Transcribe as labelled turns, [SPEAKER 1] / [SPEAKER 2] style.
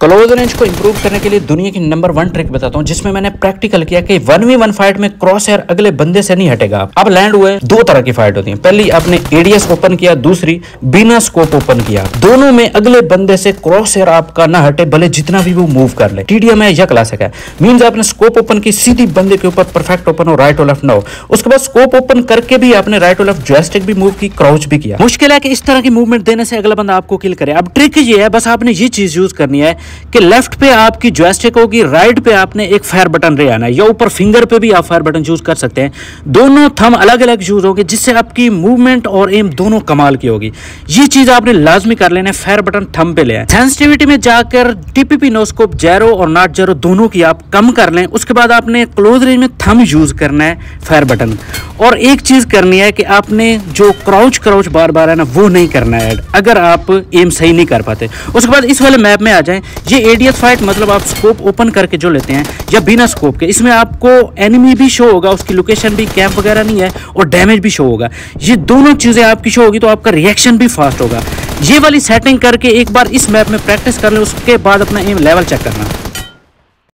[SPEAKER 1] Close range को improve करने के लिए दुनिया की नंबर वन ट्रिक बताता हूँ, जिसमें मैंने प्रैक्टिकल किया कि वन वी वन फाइट में क्रॉस एयर अगले बंदे से नहीं हटेगा। अब लैंड हुए, दो तरह की फाइट होती है। पहली, आपने एडीएस ओपन किया, दूसरी, बिना स्कोप ओपन किया। दोनों में अगले बंदे से क्रॉस एयर आपका ना हटे, भले जितना भी वो मूव कर ले। टीडीएम है या क्लासिक है। मीन आपने स्कोप ओपन की, सीधी बंदे के ऊपर परफेक्ट ओपन हो राइट और लेफ़्ट ना हो। उसके बाद स्कोप ओपन करके भी आपने राइट और लेफ़्ट भी मूव की क्राउच भी किया। मुश्किल है कि इस तरह की मूवमेंट देने से अगला बंदा आपको किल करे। अब ट्रिक ये है, बस आपने ये चीज़ यूज़ करनी है कि लेफ़्ट पे आपकी जॉयस्टिक होगी राइट पे आपने एक फायर बटन रे आना है, या ऊपर फिंगर पे भी आप फायर बटन यूज़ कर सकते हैं। दोनों थम अलग अलग यूज़ होंगे, जिससे आपकी मूवमेंट और एम दोनों कमाल की होगी। ये चीज़ आपने लाजमी कर लेना है फायर बटन थम पे ले सेंसिटिविटी में जाकर टीपीपी नोस्कोप जैरो और नॉट जैरो दोनों की आप कम कर लें, उसके बाद आपने क्लोज रेंज में थम यूज़ करना है फायर बटन और एक चीज़ करनी है कि आपने जो क्राउच क्राउच बार बार है ना, वो नहीं करना है अगर आप एम सही नहीं कर पाते। उसके बाद इस वाले मैप में आ जाए। ये एडीएस फाइट मतलब आप स्कोप ओपन करके जो लेते हैं, या बिना स्कोप के, इसमें आपको एनिमी भी शो होगा, उसकी लोकेशन भी कैंप वगैरह नहीं है, और डैमेज भी शो होगा। ये दोनों चीज़ें आपकी शो होगी तो आपका रिएक्शन भी फास्ट होगा। ये वाली सेटिंग करके एक बार इस मैप में प्रैक्टिस कर ले, उसके बाद अपना एम लेवल चेक करना।